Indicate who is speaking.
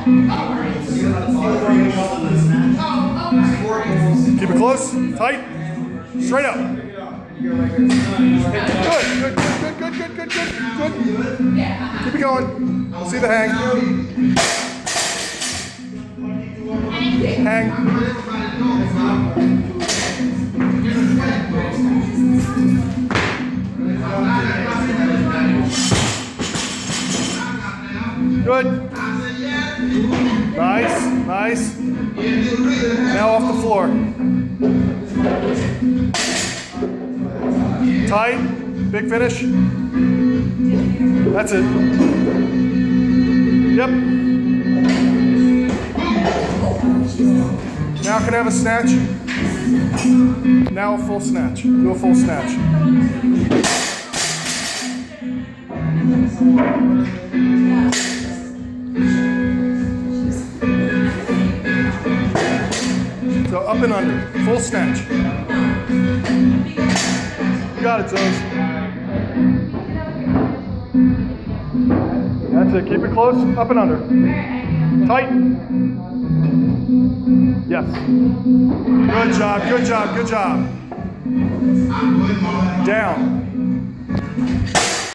Speaker 1: Keep it close, tight, straight up. Good, good, good, good, good, good, good, good. Keep it going. See the hang. Hang. Good. Nice, nice. Now off the floor. Tight, big finish. That's it. Yep. Now can I have a snatch? Now a full snatch. Do a full snatch. Up and under, full snatch. You got it, Zoes. That's it. Keep it close. Up and under. Tight. Yes. Good job. Good job. Good job. Down.